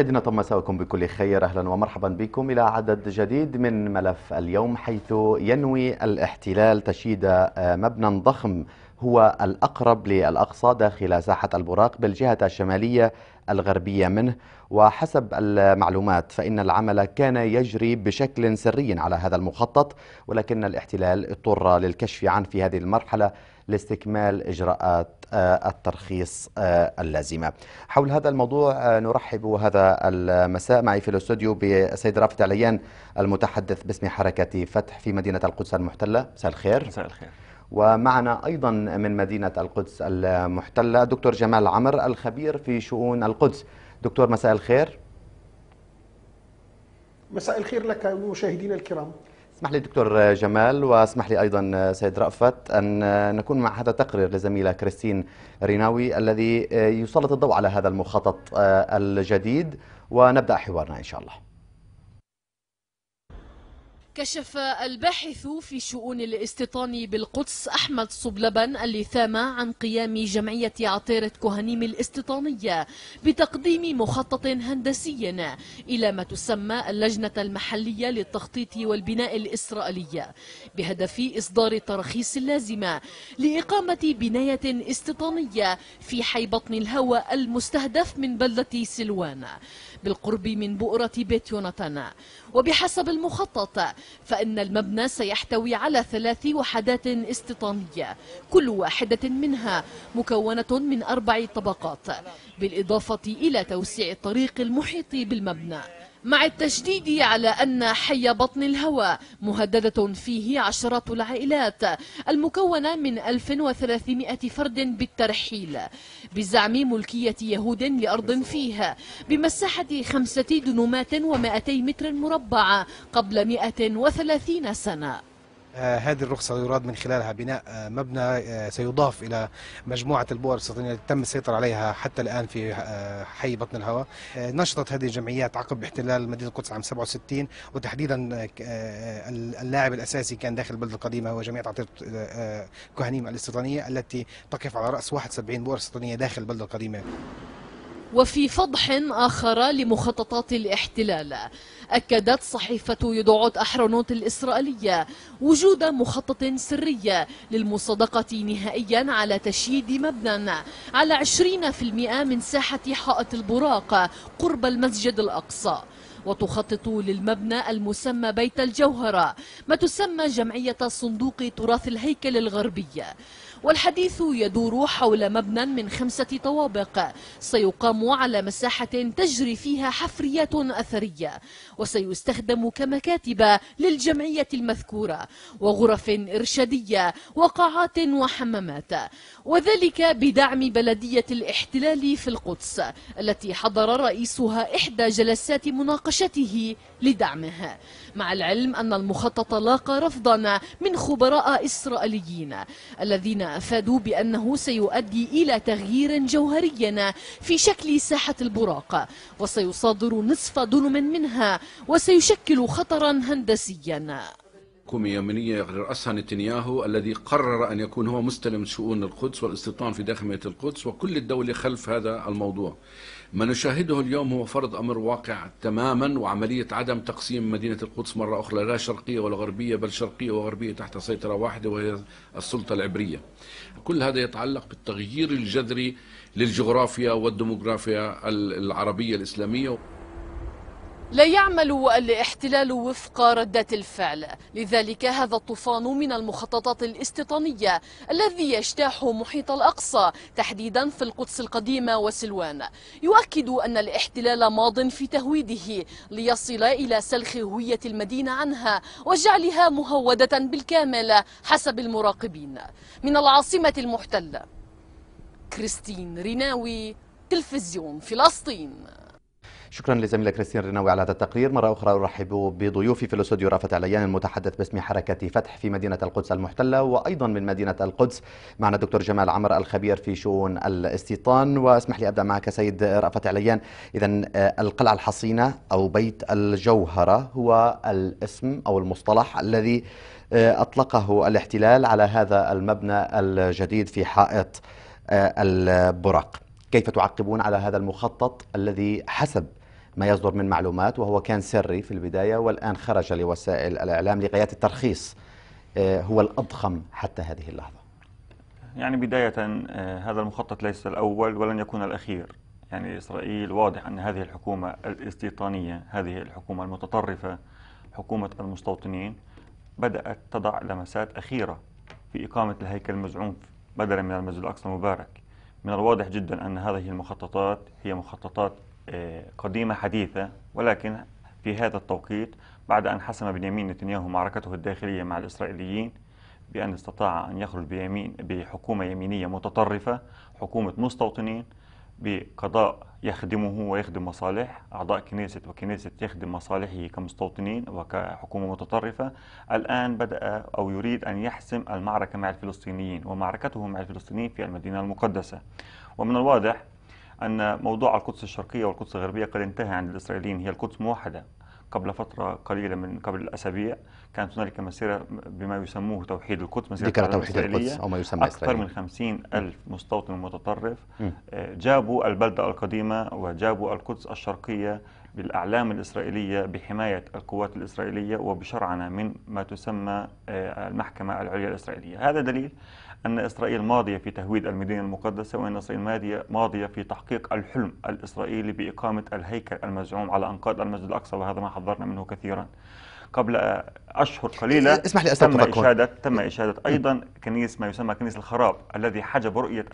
مشاهدينا طب مساءكم بكل خير. أهلا ومرحبا بكم إلى عدد جديد من ملف اليوم حيث ينوي الاحتلال تشييد مبنى ضخم هو الأقرب للأقصى داخل ساحة البراق بالجهة الشمالية الغربية منه وحسب المعلومات فإن العمل كان يجري بشكل سري على هذا المخطط ولكن الاحتلال اضطر للكشف عنه في هذه المرحلة لاستكمال إجراءات الترخيص اللازمة. حول هذا الموضوع نرحب هذا المساء معي في الاستوديو بالسيد رافت عليان المتحدث باسم حركة فتح في مدينة القدس المحتلة، مساء الخير. مساء الخير. ومعنا أيضا من مدينة القدس المحتلة دكتور جمال عمر الخبير في شؤون القدس. دكتور مساء الخير. مساء الخير لك ومشاهدينا الكرام. اسمح لي دكتور جمال واسمح لي أيضا سيد رأفت أن نكون مع هذا التقرير لزميلة كريستين ريناوي الذي يسلط الضوء على هذا المخطط الجديد ونبدأ حوارنا إن شاء الله. كشف الباحث في شؤون الاستيطان بالقدس أحمد صبلبن اللثامة عن قيام جمعية عطيرة كهنيم الاستيطانية بتقديم مخطط هندسي. إلى ما تسمى اللجنة المحلية للتخطيط والبناء الإسرائيلية بهدف إصدار تراخيص اللازمة لإقامة بناية استيطانية في حي بطن الهوى المستهدف من بلدة سلوان. بالقرب من بؤرة بيت يوناتان. وبحسب المخطط فإن المبنى سيحتوي على ثلاث وحدات استيطانية كل واحدة منها مكونة من أربع طبقات بالإضافة إلى توسيع الطريق المحيط بالمبنى. مع التشديد على أن حي بطن الهوى مهددة فيه عشرات العائلات المكونة من 1300 فرد بالترحيل بزعم ملكية يهود لأرض فيها بمساحة خمسة دنومات و200 متر مربع قبل 130 سنة. هذه الرخصة يراد من خلالها بناء آه مبنى آه سيضاف إلى مجموعة البؤر الاستيطانية التي تم السيطرة عليها حتى الآن في حي بطن الهواء. نشطت هذه الجمعيات عقب احتلال مدينة القدس عام 67 وتحديدا اللاعب الأساسي كان داخل البلدة القديمة هو جمعية عطية كهنيم الاستيطانية التي تقف على رأس 71 بؤر استيطانية داخل البلدة القديمة. وفي فضح آخر لمخططات الاحتلال. أكدت صحيفة يدعوت أحرونوت الإسرائيلية وجود مخطط سري للمصادقة نهائيا على تشييد مبنى على 20% من ساحة حائط البراق قرب المسجد الأقصى. وتخطط للمبنى المسمى بيت الجوهرة ما تسمى جمعية صندوق تراث الهيكل الغربي. والحديث يدور حول مبنى من خمسة طوابق سيقام على مساحة تجري فيها حفريات أثرية وسيستخدم كمكاتب للجمعية المذكورة وغرف إرشادية وقاعات وحمامات وذلك بدعم بلدية الاحتلال في القدس التي حضر رئيسها إحدى جلسات مناقشته لدعمه. مع العلم أن المخطط لاقى رفضا من خبراء إسرائيليين الذين أفادوا بأنه سيؤدي إلى تغيير جوهري في شكل ساحة البراق وسيصادر نصف دنم منها وسيشكل خطرا هندسيا. حكومة يمنية رأسها نتنياهو الذي قرر أن يكون هو مستلم شؤون القدس والاستيطان في داخل القدس وكل الدولة خلف هذا الموضوع. ما نشاهده اليوم هو فرض أمر واقع تماما وعملية عدم تقسيم مدينة القدس مرة أخرى لا شرقية ولا غربية بل شرقية وغربية تحت سيطرة واحدة وهي السلطة العبرية. كل هذا يتعلق بالتغيير الجذري للجغرافيا والديموغرافيا العربية الإسلامية. لا يعمل الاحتلال وفق ردة الفعل. لذلك هذا الطوفان من المخططات الاستيطانية الذي يجتاح محيط الأقصى تحديدا في القدس القديمة وسلوان. يؤكد أن الاحتلال ماض في تهويده ليصل إلى سلخ هوية المدينة عنها وجعلها مهودة بالكامل حسب المراقبين. من العاصمة المحتلة كريستين ريناوي تلفزيون فلسطين. شكرا لزميلة كريستين ريناوي على هذا التقرير. مرة أخرى أرحب بضيوفي في الأستوديو رافت عليان المتحدث باسم حركة فتح في مدينة القدس المحتلة وأيضا من مدينة القدس معنا دكتور جمال عمر الخبير في شؤون الاستيطان. واسمح لي أبدأ معك سيد رافت عليان إذا القلعة الحصينة أو بيت الجوهرة هو الاسم أو المصطلح الذي أطلقه الاحتلال على هذا المبنى الجديد في حائط البراق. كيف تعقبون على هذا المخطط الذي حسب ما يصدر من معلومات وهو كان سري في البداية والآن خرج لوسائل الإعلام لغاية الترخيص آه، هو الأضخم حتى هذه اللحظة. يعني بداية آه، هذا المخطط ليس الأول ولن يكون الأخير. يعني إسرائيل واضح أن هذه الحكومة الاستيطانية هذه الحكومة المتطرفة حكومة المستوطنين بدأت تضع لمسات أخيرة في إقامة الهيكل المزعوم بدلا من المسجد الأقصى المبارك. من الواضح جدا أن هذه المخططات هي مخططات قديمة حديثة ولكن في هذا التوقيت بعد أن حسم بنيامين نتنياهو معركته الداخلية مع الإسرائيليين بأن استطاع أن يخرج بيمين بحكومة يمينية متطرفة حكومة مستوطنين بقضاء يخدمه ويخدم مصالح أعضاء كنيسة وكنيسة يخدم مصالحه كمستوطنين وكحكومة متطرفة. الآن بدأ أو يريد أن يحسم المعركة مع الفلسطينيين ومعركته مع الفلسطينيين في المدينة المقدسة. ومن الواضح أن موضوع القدس الشرقية والقدس الغربية قد انتهى عند الإسرائيليين. هي القدس موحدة. قبل فترة قليلة من قبل الأسابيع كانت هنالك مسيرة بما يسموه توحيد القدس مسيرة توحيد القدس أو ما يسمى أكثر إسرائيل من خمسين ألف مستوطن متطرف. م. آه، جابوا البلدة القديمة وجابوا القدس الشرقية بالأعلام الإسرائيلية بحماية القوات الإسرائيلية وبشرعنة من ما تسمى آه، المحكمة العليا الإسرائيلية. هذا دليل أن إسرائيل ماضية في تهويد المدينة المقدسة وأن إسرائيل ماضية, ماضية في تحقيق الحلم الإسرائيلي بإقامة الهيكل المزعوم على أنقاض المسجد الأقصى وهذا ما حذرنا منه كثيرا. قبل أشهر قليلة اسمح لي تم. إشادة تم إشادة أيضا كنيس ما يسمى كنيس الخراب الذي حجب رؤية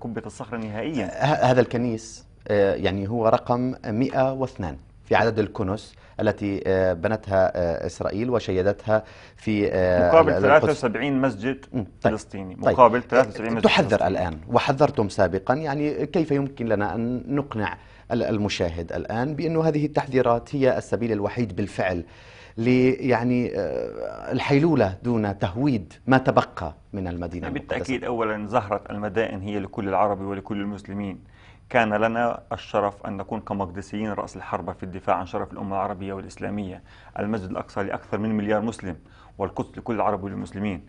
قبة الصخرة نهائيا. هذا الكنيس يعني هو رقم 102 في عدد الكنس التي آه، بنتها آه، إسرائيل وشيدتها في آه، مقابل ال- القدس. 73 مسجد طيب. فلسطيني طيب. مقابل 73 مسجد تحذر فلسطيني. الآن وحذرتم سابقا يعني كيف يمكن لنا أن نقنع ال- المشاهد الآن بأنه هذه التحذيرات هي السبيل الوحيد بالفعل ل يعني آه، الحيلولة دون تهويد ما تبقى من المدينة المقدسة بالتأكيد أولا زهرة المدائن هي لكل العرب ولكل المسلمين كان لنا الشرف أن نكون كمقدسيين رأس الحربة في الدفاع عن شرف الأمة العربية والإسلامية. المسجد الأقصى لأكثر من مليار مسلم والقدس لكل العرب والمسلمين.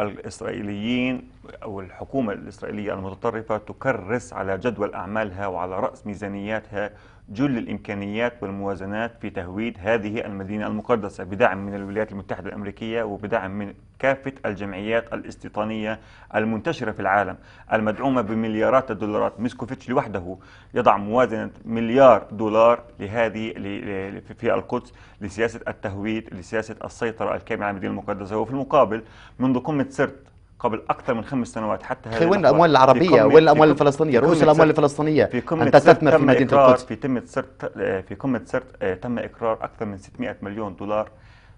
الإسرائيليين أو الحكومة الإسرائيلية المتطرفة تكرس على جدول أعمالها وعلى رأس ميزانياتها جل الإمكانيات والموازنات في تهويد هذه المدينة المقدسة بدعم من الولايات المتحدة الأمريكية وبدعم من كافة الجمعيات الاستيطانية المنتشرة في العالم المدعومة بمليارات الدولارات. ميسكوفيتش لوحده يضع موازنة مليار دولار لهذه في القدس لسياسة التهويد لسياسة السيطرة الكاملة على المدينة المقدسة. وفي المقابل منذ قمة سرت قبل أكثر من خمس سنوات حتى هذه وين العربية قمة- وين الفلسطينية؟ في رؤوس سرت- الفلسطينية. في أن تستثمر في إقرار القدس في تم سرت في قمة سرت آه، تم إقرار أكثر من 600 مليون دولار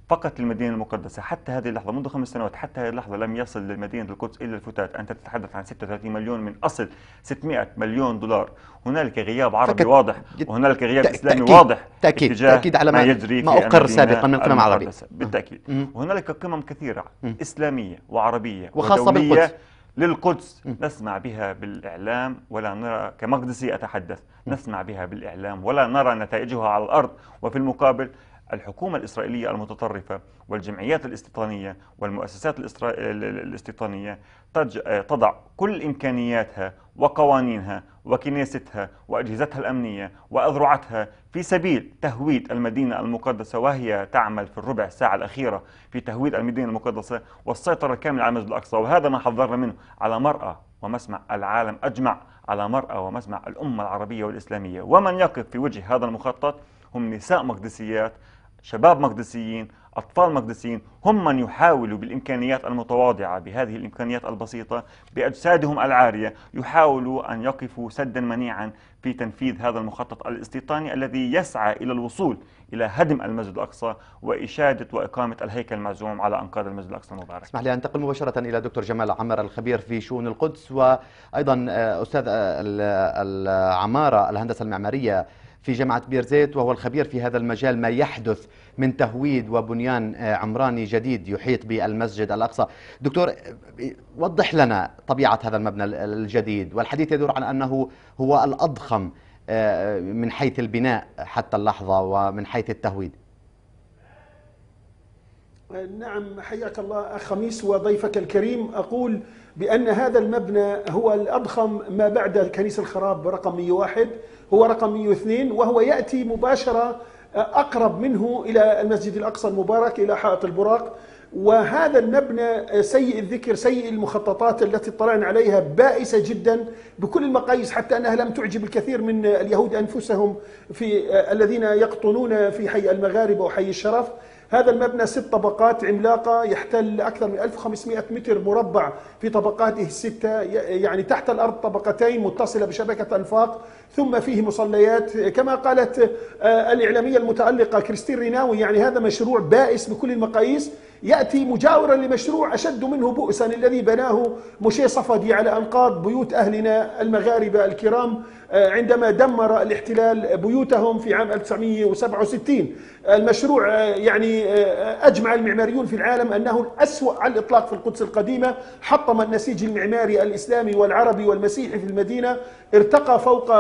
فقط للمدينة المقدسة حتى هذه اللحظة منذ خمس سنوات حتى هذه اللحظة لم يصل لمدينة القدس إلا الفتات. أنت تتحدث عن 36 مليون من أصل 600 مليون دولار. هنالك غياب عربي واضح وهنالك غياب تأ- إسلامي تأكيد- واضح تأكيد- اتجاه تأكيد على ما- يجري ما أقر سابقاً من قمم عربية. بالتأكيد. وهنالك قمم كثيرة إسلامية وعربية وخاصة بالقدس. للقدس. نسمع بها بالإعلام ولا نرى كمقدسي أتحدث نسمع بها بالإعلام ولا نرى نتائجها على الأرض. وفي المقابل الحكومة الإسرائيلية المتطرفة والجمعيات الاستيطانية والمؤسسات الاستيطانية آه، تضع كل إمكانياتها وقوانينها وكنيستها وأجهزتها الأمنية وأذرعتها في سبيل تهويد المدينة المقدسة وهي تعمل في الربع ساعة الأخيرة في تهويد المدينة المقدسة والسيطرة الكاملة على المسجد الأقصى. وهذا ما حذرنا منه على مرأى ومسمع العالم أجمع على مرأى ومسمع الأمة العربية والإسلامية. ومن يقف في وجه هذا المخطط هم نساء مقدسيات شباب مقدسيين أطفال مقدسيين هم من يحاولوا بالإمكانيات المتواضعة بهذه الإمكانيات البسيطة بأجسادهم العارية يحاولوا أن يقفوا سدا منيعا في تنفيذ هذا المخطط الاستيطاني الذي يسعى إلى الوصول إلى هدم المسجد الأقصى وإشادة وإقامة الهيكل المعزوم على أنقاض المسجد الأقصى المبارك. اسمح لي أنتقل مباشرة إلى دكتور جمال عمر الخبير في شؤون القدس وأيضا آه، أستاذ آه، ال- العمارة الهندسة المعمارية في جامعة بيرزيت وهو الخبير في هذا المجال ما يحدث من تهويد وبنيان آه، عمراني جديد يحيط بالمسجد الأقصى. دكتور آه، وضح لنا طبيعة هذا المبنى ال- الجديد والحديث يدور عن أنه هو الأضخم آه، من حيث البناء حتى اللحظة ومن حيث التهويد. نعم حياك الله أخ خميس وضيفك الكريم. أقول بأن هذا المبنى هو الأضخم ما بعد كنيسة الخراب رقم 101 هو رقم 102 وهو يأتي مباشرة أقرب منه إلى المسجد الأقصى المبارك إلى حائط البراق. وهذا المبنى سيء الذكر سيء المخططات التي اطلعنا عليها بائسة جدا بكل المقاييس حتى أنها لم تعجب الكثير من اليهود أنفسهم في الذين يقطنون في حي المغاربة وحي الشرف. هذا المبنى ست طبقات عملاقة يحتل أكثر من 1500 متر مربع في طبقاته الستة يعني تحت الأرض طبقتين متصلة بشبكة أنفاق ثم فيه مصليات. كما قالت آه، الإعلامية المتألقة كريستين ريناوي يعني هذا مشروع بائس بكل المقاييس. يأتي مجاورا لمشروع أشد منه بؤسا الذي بناه مشي صفدي على أنقاض بيوت أهلنا المغاربة الكرام. عندما دمر الاحتلال بيوتهم في عام 1967 المشروع آه، يعني آه، أجمع المعماريون في العالم أنه الأسوأ على الإطلاق في القدس القديمة حطم النسيج المعماري الإسلامي والعربي والمسيحي في المدينة ارتقى فوق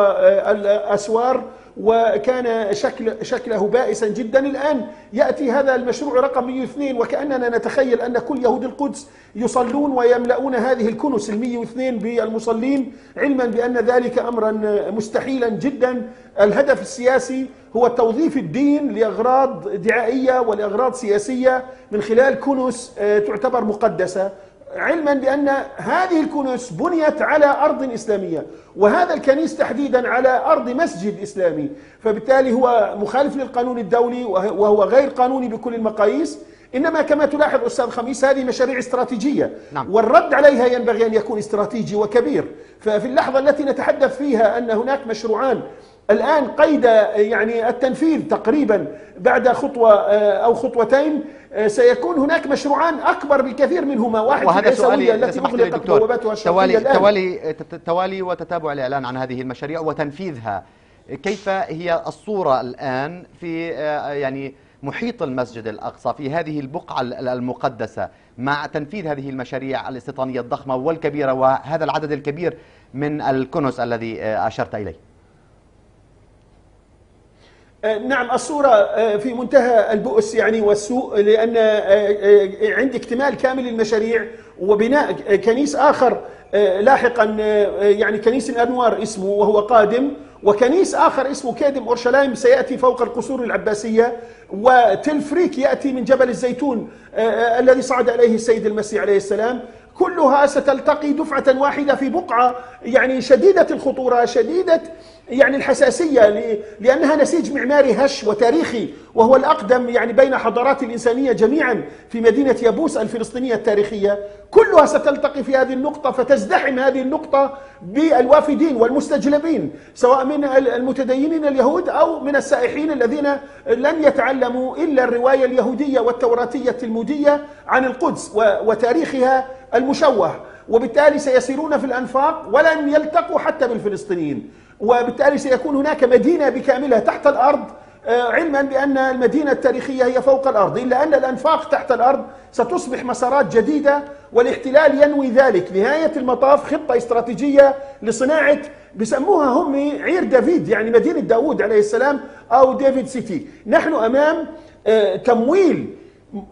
الأسوار وكان شكل شكله بائسا جدا. الآن يأتي هذا المشروع رقم 102 وكأننا نتخيل أن كل يهود القدس يصلون ويملؤون هذه الكنس ال 102 بالمصلين علما بأن ذلك أمرا مستحيلا جدا. الهدف السياسي هو توظيف الدين لأغراض دعائية ولأغراض سياسية من خلال كنس آه، تعتبر مقدسة. علما بأن هذه الكنوس بنيت على أرض إسلامية وهذا الكنيس تحديدا على أرض مسجد إسلامي. فبالتالي هو مخالف للقانون الدولي وهو غير قانوني بكل المقاييس. إنما كما تلاحظ أستاذ خميس هذه مشاريع استراتيجية. نعم. والرد عليها ينبغي أن يكون استراتيجي وكبير. ففي اللحظة التي نتحدث فيها أن هناك مشروعان الآن قيد يعني التنفيذ تقريبا بعد خطوة أو خطوتين سيكون هناك مشروعان أكبر بكثير منهما. واحد وهذا سؤالي التي أغلقت بوابتها توالي, توالي, توالي وتتابع الإعلان عن هذه المشاريع وتنفيذها. كيف هي الصورة الآن في يعني محيط المسجد الأقصى في هذه البقعة المقدسة مع تنفيذ هذه المشاريع الاستيطانية الضخمة والكبيرة وهذا العدد الكبير من الكنس الذي أشرت إليه. آه، نعم الصورة آه، في منتهى البؤس يعني والسوء لأن آه، عندي اكتمال كامل للمشاريع وبناء كنيس آخر لاحقا يعني كنيس الأنوار اسمه وهو قادم وكنيس آخر اسمه كادم أورشلايم سيأتي فوق القصور العباسية وتلفريك يأتي من جبل الزيتون الذي صعد إليه السيد المسيح عليه السلام. كلها ستلتقي دفعة واحدة في بقعة يعني شديدة الخطورة شديدة يعني الحساسية لأنها نسيج معماري هش وتاريخي وهو الأقدم يعني بين حضارات الإنسانية جميعا في مدينة يابوس الفلسطينية التاريخية. كلها ستلتقي في هذه النقطة فتزدحم هذه النقطة بالوافدين والمستجلبين سواء من المتدينين اليهود أو من السائحين الذين لن يتعلموا إلا الرواية اليهودية والتوراتية التلمودية عن القدس وتاريخها المشوه. وبالتالي سيسيرون في الأنفاق ولن يلتقوا حتى بالفلسطينيين. وبالتالي سيكون هناك مدينة بكاملها تحت الأرض آه، علما بأن المدينة التاريخية هي فوق الأرض. إلا أن الأنفاق تحت الأرض ستصبح مسارات جديدة والاحتلال ينوي ذلك. نهاية المطاف خطة استراتيجية لصناعة بسموها هم عير دافيد يعني مدينة داود عليه السلام أو ديفيد سيتي. نحن أمام آه، تمويل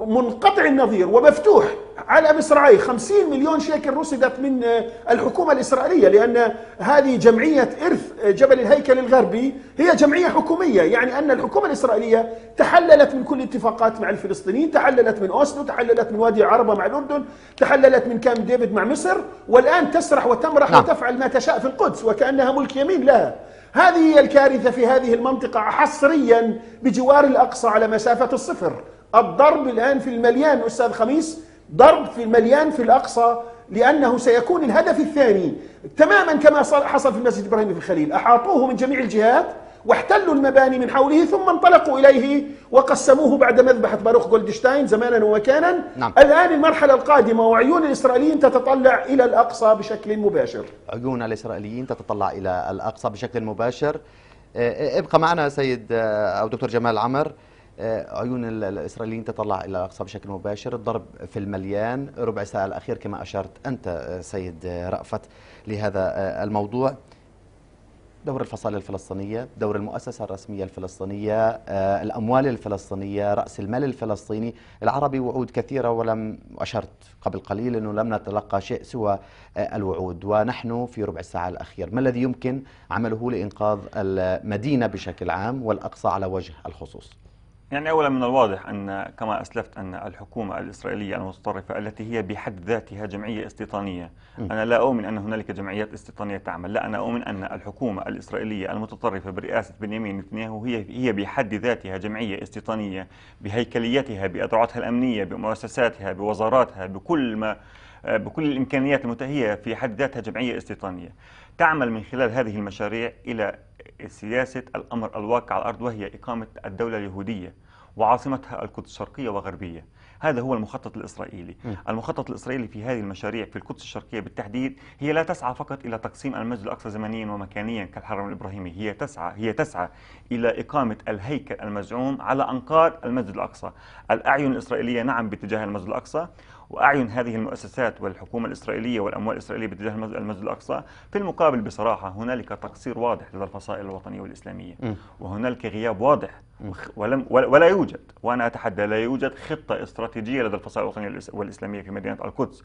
منقطع النظير ومفتوح. على مصراعي 50 مليون شيكل رصدت من الحكومة الإسرائيلية لأن هذه جمعية إرث جبل الهيكل الغربي هي جمعية حكومية. يعني أن الحكومة الإسرائيلية تحللت من كل اتفاقات مع الفلسطينيين تحللت من أوسلو تحللت من وادي عربة مع الأردن تحللت من كامب ديفيد مع مصر والآن تسرح وتمرح نعم. وتفعل ما تشاء في القدس وكأنها ملك يمين لها. هذه هي الكارثة في هذه المنطقة حصريا بجوار الأقصى على مسافة الصفر. الضرب الآن في المليان أستاذ خميس ضرب في المليان في الأقصى لأنه سيكون الهدف الثاني تماما كما حصل في المسجد إبراهيم في الخليل أحاطوه من جميع الجهات واحتلوا المباني من حوله ثم انطلقوا إليه وقسموه بعد مذبحة باروخ جولدشتاين زمانا ومكانا. نعم. الآن المرحلة القادمة وعيون الإسرائيليين تتطلع إلى الأقصى بشكل مباشر. عيون الإسرائيليين تتطلع إلى الأقصى بشكل مباشر. ابقى معنا سيد أو دكتور جمال عمر. آه، عيون الإسرائيليين تطلع إلى الأقصى بشكل مباشر. الضرب في المليان. ربع ساعة الأخير كما أشرت أنت آه، سيد رأفت لهذا آه، الموضوع. دور الفصائل الفلسطينية دور المؤسسة الرسمية الفلسطينية آه، الأموال الفلسطينية رأس المال الفلسطيني. العربي وعود كثيرة ولم أشرت قبل قليل أنه لم نتلقى شيء سوى آه، الوعود. ونحن في ربع الساعة الأخير. ما الذي يمكن عمله لإنقاذ المدينة بشكل عام والأقصى على وجه الخصوص؟ يعني اولا من الواضح أن كما أسلفت أن الحكومة الإسرائيلية المتطرفة التي هي بحد ذاتها جمعية استيطانية، أنا لا أؤمن أن هنالك جمعيات استيطانية تعمل، لا أنا أؤمن أن الحكومة الإسرائيلية المتطرفة برئاسة بنيامين نتنياهو هي هي بحد ذاتها جمعية استيطانية بهيكليتها بأذرعتها الأمنية بمؤسساتها بوزاراتها بكل ما بكل الإمكانيات المتاحه في حد ذاتها جمعية استيطانية. تعمل من خلال هذه المشاريع إلى سياسة الأمر الواقع على الأرض وهي إقامة الدولة اليهودية وعاصمتها القدس الشرقية وغربية. هذا هو المخطط الإسرائيلي. م. المخطط الإسرائيلي في هذه المشاريع في القدس الشرقية بالتحديد هي لا تسعى فقط إلى تقسيم المسجد الأقصى زمنيا ومكانيا كالحرم الإبراهيمي. هي تسعى هي تسعى إلى إقامة الهيكل المزعوم على أنقاض المسجد الأقصى. الأعين الإسرائيلية نعم باتجاه المسجد الأقصى وأعين هذه المؤسسات والحكومة الإسرائيلية والأموال الإسرائيلية باتجاه المسجد الأقصى، في المقابل بصراحة هنالك تقصير واضح لدى الفصائل الوطنية والإسلامية، م. وهنالك غياب واضح. ولم ولا يوجد وأنا أتحدى لا يوجد خطة استراتيجية لدى الفصائل الوطنية والإسلامية في مدينة القدس.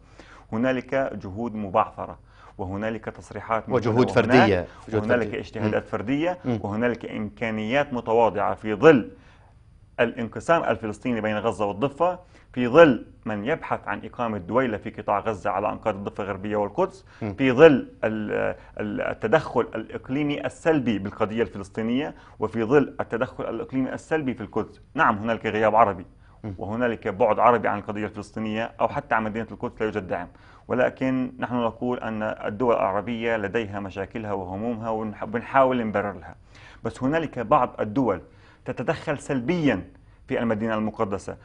هنالك جهود مبعثرة وهنالك تصريحات وجهود فردية. وهنالك اجتهادات فردية. وهنالك إمكانيات متواضعة في ظل الانقسام الفلسطيني بين غزة والضفة في ظل من يبحث عن إقامة دويلة في قطاع غزة على أنقاض الضفة الغربية والقدس في ظل التدخل الإقليمي السلبي بالقضية الفلسطينية وفي ظل التدخل الإقليمي السلبي في القدس. نعم هنالك غياب عربي وهنالك بعد عربي عن القضية الفلسطينية أو حتى عن مدينة القدس لا يوجد دعم ولكن نحن نقول أن الدول العربية لديها مشاكلها وهمومها ونحاول نبرر لها بس هنالك بعض الدول تتدخل سلبيا في المدينة المقدسة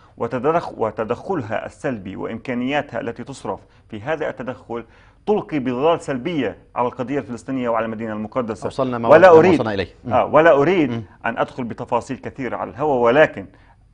وتدخلها السلبي وإمكانياتها التي تصرف في هذا التدخل تلقي بظلال سلبية على القضية الفلسطينية وعلى المدينة المقدسة وصلنا ما ولا أريد إليه. آه ولا أريد م. أن أدخل بتفاصيل كثيرة على الهواء ولكن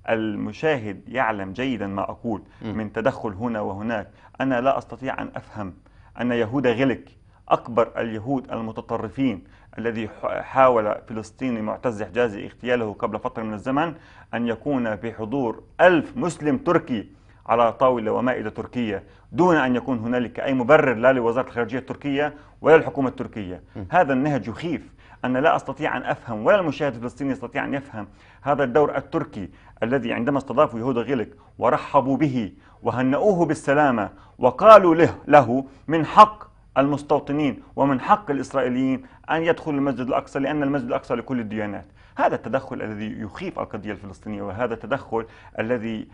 المشاهد يعلم جيدا ما أقول م. من تدخل هنا وهناك أنا لا أستطيع أن أفهم أن يهود غلك أكبر اليهود المتطرفين الذي حاول فلسطيني معتز حجازي اغتياله قبل فترة من الزمن أن يكون بحضور ألف مسلم تركي على طاولة ومائدة تركية دون أن يكون هنالك أي مبرر لا لوزارة الخارجية التركية ولا الحكومة التركية. هذا النهج يخيف أنا لا أستطيع أن أفهم ولا المشاهد الفلسطيني يستطيع أن يفهم هذا الدور التركي الذي عندما استضافوا يهودا غيلك ورحبوا به وهنؤوه بالسلامة وقالوا له, له من حق المستوطنين ومن حق الإسرائيليين أن يدخلوا المسجد الأقصى لأن المسجد الأقصى لكل الديانات. هذا التدخل الذي يخيف القضية الفلسطينية وهذا التدخل الذي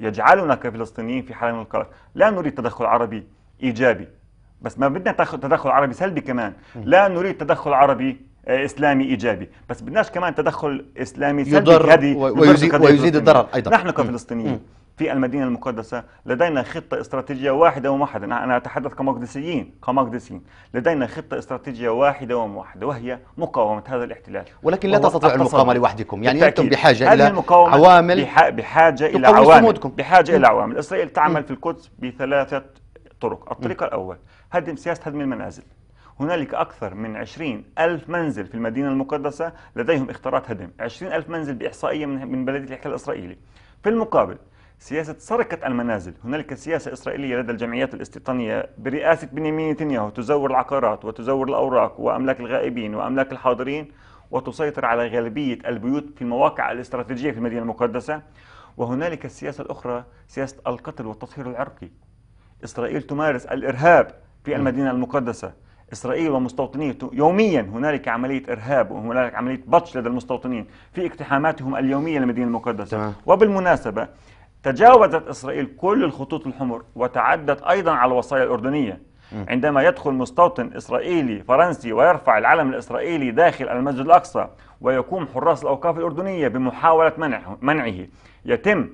يجعلنا كفلسطينيين في حالة من القلق. لا نريد تدخل عربي إيجابي بس ما بدنا تدخل عربي سلبي كمان. لا نريد تدخل عربي آه، إسلامي إيجابي بس بدناش كمان تدخل إسلامي سلبي يضر ويزيد, ويزيد الضرر أيضا. نحن كفلسطينيين. في المدينة المقدسة لدينا خطة استراتيجية واحدة وموحدة. أنا أتحدث كمقدسيين كمقدسيين. لدينا خطة استراتيجية واحدة وموحدة وهي مقاومة هذا الاحتلال. ولكن لا تستطيع المقاومة لوحدكم. يعني أنتم بحاجة إلى عوامل بحاجة إلى عوامل. بحاجة إلى عوامل. إسرائيل تعمل في القدس بثلاثة طرق. الطريق الأول هدم سياسة هدم المنازل. هنالك أكثر من 20 ألف منزل في المدينة المقدسة لديهم اختارات هدم. 20 ألف منزل بإحصائية من بلدية الاحتلال الإسرائيلي في المقابل سياسة سرقة المنازل. هنالك سياسة إسرائيلية لدى الجمعيات الاستيطانية برئاسة بنيامين نتنياهو تزور العقارات وتزور الأوراق وأملاك الغائبين وأملاك الحاضرين وتسيطر على غالبية البيوت في المواقع الاستراتيجية في المدينة المقدسة. وهنالك السياسة الأخرى سياسة القتل والتطهير العرقي. إسرائيل تمارس الإرهاب في المدينة المقدسة. إسرائيل ومستوطنيه يوميا هنالك عملية إرهاب وهنالك عملية بطش لدى المستوطنين في اقتحاماتهم اليومية للمدينة المقدسة. وبالمناسبة تجاوزت إسرائيل كل الخطوط الحمر وتعدت أيضا على الوصايا الأردنية. عندما يدخل مستوطن إسرائيلي فرنسي ويرفع العلم الإسرائيلي داخل المسجد الأقصى ويقوم حراس الأوقاف الأردنية بمحاولة منعه, منعه يتم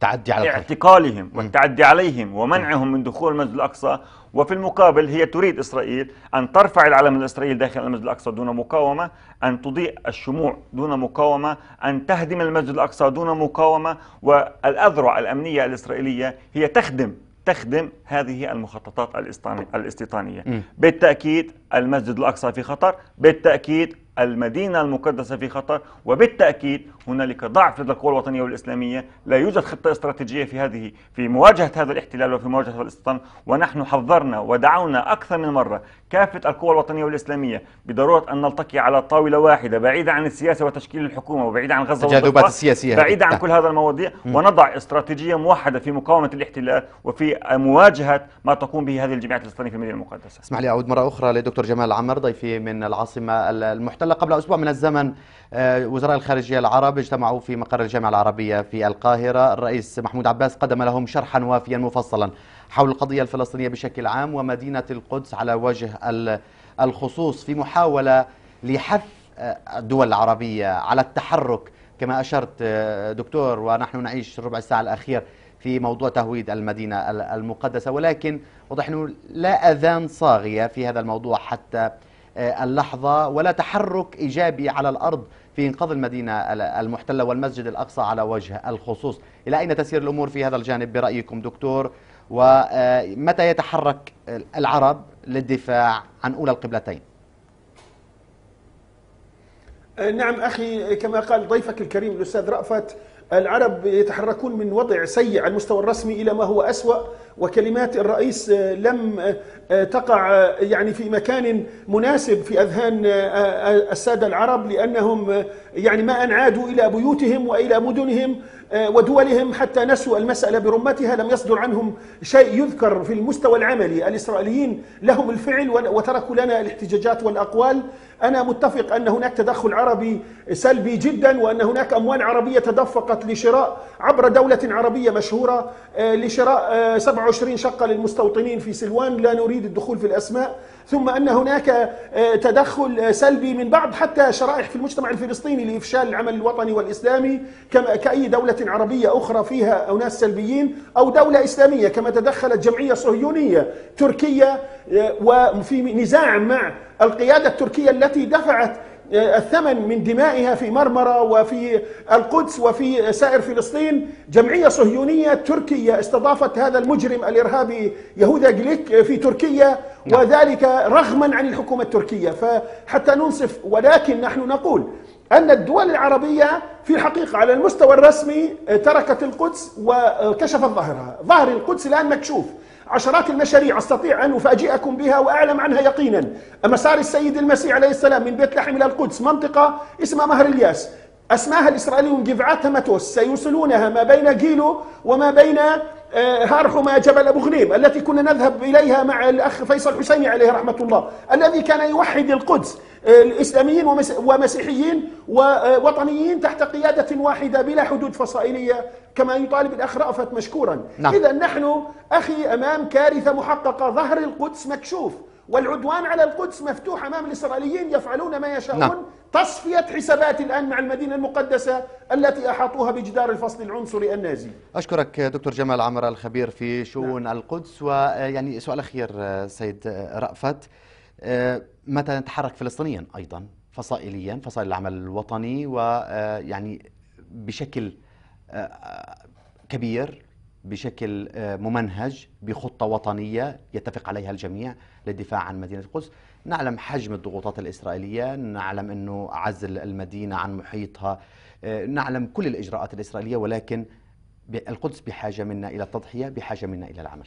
تعدي على اعتقالهم والتعدي عليهم ومنعهم من دخول المسجد الأقصى. وفي المقابل هي تريد إسرائيل أن ترفع العلم الإسرائيلي داخل المسجد الأقصى دون مقاومة أن تضيء الشموع دون مقاومة أن تهدم المسجد الأقصى دون مقاومة. والأذرع الأمنية الإسرائيلية هي تخدم تخدم هذه المخططات الاستيطانية. بالتأكيد المسجد الأقصى في خطر بالتأكيد المدينة المقدسة في خطر وبالتأكيد هنالك ضعف لدى القوى الوطنية والإسلامية لا يوجد خطة استراتيجية في هذه في مواجهة هذا الاحتلال وفي مواجهة هذا الاستيطان ونحن حذرنا ودعونا أكثر من مرة كافة القوى الوطنية والإسلامية بضرورة أن نلتقي على طاولة واحدة بعيدة عن السياسة وتشكيل الحكومة وبعيدة عن غزة التجاذبات السياسية بعيدة عن كل هذا المواضيع. ونضع استراتيجية موحدة في مقاومة الاحتلال وفي مواجهة ما تقوم به هذه الجماعات الإسلامية في المدينة المقدسة. اسمح لي أعود مرة أخرى لدكتور جمال عمر ضيفي من العاصمة المحتلة قبل أسبوع من الزمن آه، وزراء الخارجية العرب اجتمعوا في مقر الجامعة العربية في القاهرة. الرئيس محمود عباس قدم لهم شرحا وافيا مفصلا حول القضية الفلسطينية بشكل عام ومدينة القدس على وجه الخصوص في محاولة لحث آه، الدول العربية على التحرك. كما أشرت آه، دكتور ونحن نعيش ربع الساعة الأخير في موضوع تهويد المدينة المقدسة. ولكن واضح أنه لا أذان صاغية في هذا الموضوع حتى آه، اللحظة ولا تحرك إيجابي على الأرض في إنقاذ المدينة المحتلة والمسجد الأقصى على وجه الخصوص. إلى أين تسير الأمور في هذا الجانب برأيكم دكتور؟ ومتى يتحرك العرب للدفاع عن أولى القبلتين؟ آه، نعم أخي كما قال ضيفك الكريم الأستاذ رأفت العرب يتحركون من وضع سيء على المستوى الرسمي إلى ما هو أسوأ وكلمات الرئيس آه، لم آه، تقع يعني في مكان مناسب في أذهان السادة العرب لأنهم يعني ما أن عادوا إلى بيوتهم وإلى مدنهم آه، ودولهم حتى نسوا المسألة برمتها لم يصدر عنهم شيء يذكر في المستوى العملي. الإسرائيليين لهم الفعل وتركوا لنا الاحتجاجات والأقوال. أنا متفق أن هناك تدخل عربي سلبي جدا وأن هناك أموال عربية تدفقت لشراء عبر دولة عربية مشهورة آه، لشراء 27 آه، شقة للمستوطنين في سلوان لا نريد الدخول في الأسماء. ثم أن هناك آه، تدخل سلبي من بعض حتى شرائح في المجتمع الفلسطيني لإفشال العمل الوطني والإسلامي. كما كأي دولة عربية أخرى فيها أناس سلبيين أو دولة إسلامية كما تدخلت جمعية صهيونية تركية وفي نزاع مع القيادة التركية التي دفعت الثمن من دمائها في مرمرة وفي القدس وفي سائر فلسطين. جمعية صهيونية تركية استضافت هذا المجرم الإرهابي يهوذا جليك في تركيا نعم. وذلك رغما عن الحكومة التركية. فحتى ننصف ولكن نحن نقول أن الدول العربية في الحقيقة على المستوى الرسمي تركت القدس وكشفت ظهرها ظهر القدس الآن مكشوف. عشرات المشاريع أستطيع أن أفاجئكم بها وأعلم عنها يقينا. مسار السيد المسيح عليه السلام من بيت لحم إلى القدس منطقة اسمها مهر الياس. أسماها الإسرائيليون جفعات ماتوس سيوصلونها ما بين جيلو وما بين آه، هارحما جبل أبو غنيم التي كنا نذهب إليها مع الأخ فيصل حسيني عليه رحمة الله الذي كان يوحد القدس. الإسلاميين ومسيحيين ووطنيين تحت قيادة واحدة بلا حدود فصائلية كما يطالب الأخ رأفت مشكورا نعم. اذا نحن أخي أمام كارثة محققة ظهر القدس مكشوف والعدوان على القدس مفتوح أمام الإسرائيليين يفعلون ما يشاءون نعم. تصفية حسابات الآن مع المدينة المقدسة التي أحاطوها بجدار الفصل العنصري النازي. أشكرك دكتور جمال عمر الخبير في شؤون نعم. القدس ويعني سؤال أخير سيد رأفت متى نتحرك فلسطينيا؟ أيضا فصائليا فصائل العمل الوطني ويعني بشكل آه، كبير بشكل آه، ممنهج بخطة وطنية يتفق عليها الجميع للدفاع عن مدينة القدس. نعلم حجم الضغوطات الإسرائيلية نعلم أنه عزل المدينة عن محيطها آه، نعلم كل الإجراءات الإسرائيلية ولكن القدس بحاجة منا إلى التضحية بحاجة منا إلى العمل.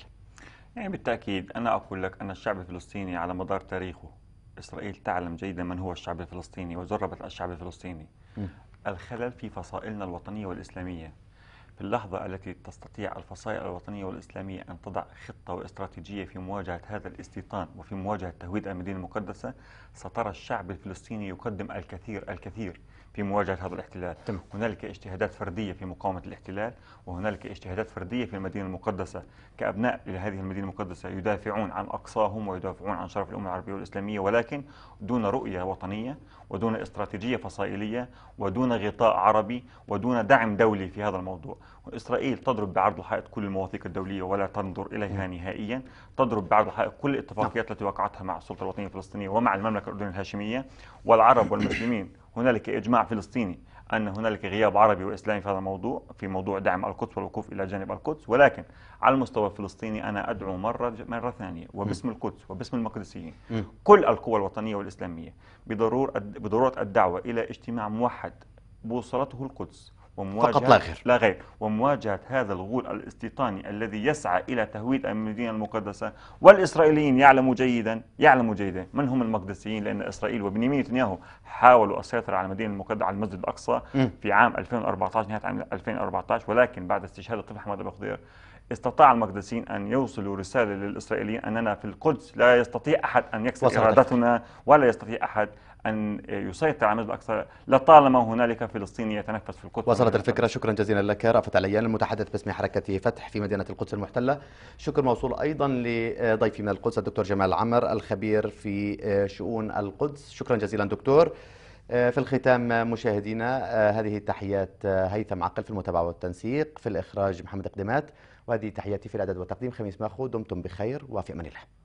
يعني بالتأكيد أنا أقول لك أن الشعب الفلسطيني على مدار تاريخه إسرائيل تعلم جيدا من هو الشعب الفلسطيني وجربت الشعب الفلسطيني. م. الخلل في فصائلنا الوطنية والإسلامية. في اللحظة التي تستطيع الفصائل الوطنية والإسلامية أن تضع خطة واستراتيجية في مواجهة هذا الاستيطان وفي مواجهة تهويد المدينة المقدسة سترى الشعب الفلسطيني يقدم الكثير الكثير. في مواجهة هذا الاحتلال. تم. هنالك اجتهادات فردية في مقاومة الاحتلال وهنالك اجتهادات فردية في المدينة المقدسة. كأبناء لهذه المدينة المقدسة يدافعون عن أقصاهم ويدافعون عن شرف الأمة العربية والإسلامية ولكن دون رؤية وطنية ودون استراتيجية فصائلية ودون غطاء عربي ودون دعم دولي في هذا الموضوع. إسرائيل تضرب بعرض الحائط كل المواثيق الدولية ولا تنظر إليها نهائيا. تضرب بعرض الحائط كل الاتفاقيات نعم. التي وقعتها مع السلطة الوطنية الفلسطينية ومع المملكة الأردنية الهاشمية والعرب والمسلمين. هنالك إجماع فلسطيني أن هنالك غياب عربي وإسلامي في هذا الموضوع في موضوع دعم القدس والوقوف إلى جانب القدس. ولكن على المستوى الفلسطيني أنا أدعو مرة مرة ثانية وباسم القدس وباسم المقدسيين. كل القوى الوطنية والإسلامية بضرورة بضرورة الدعوة إلى اجتماع موحد بوصلته القدس. ومواجهة فقط لا غير. لا غير. ومواجهة هذا الغول الاستيطاني الذي يسعى إلى تهويد المدينة المقدسة. والإسرائيليين يعلموا جيدا يعلموا جيدا من هم المقدسيين لأن إسرائيل وبنيامين نتنياهو حاولوا السيطرة على المدينة المقدسة على المسجد الأقصى في عام 2014 نهاية عام 2014 ولكن بعد استشهاد الطفل حماد أبو خضير استطاع المقدسيين أن يوصلوا رسالة للإسرائيليين أننا في القدس لا يستطيع أحد أن يكسر إرادتنا ولا يستطيع أحد أن يسيطر على المسجد الأقصى لطالما هنالك فلسطيني يتنفس في القدس وصلت الفكرة. شكرا جزيلا لك رأفت عليان المتحدث باسم حركة فتح في مدينة القدس المحتلة. شكر موصول أيضا لضيفي من القدس الدكتور جمال عمر الخبير في شؤون القدس. شكرا جزيلا دكتور. في الختام مشاهدينا هذه تحيات هيثم عقل في المتابعة والتنسيق في الإخراج محمد قدمات وهذه تحياتي في الإعداد والتقديم خميس ماخو دمتم بخير وفي أمان الله.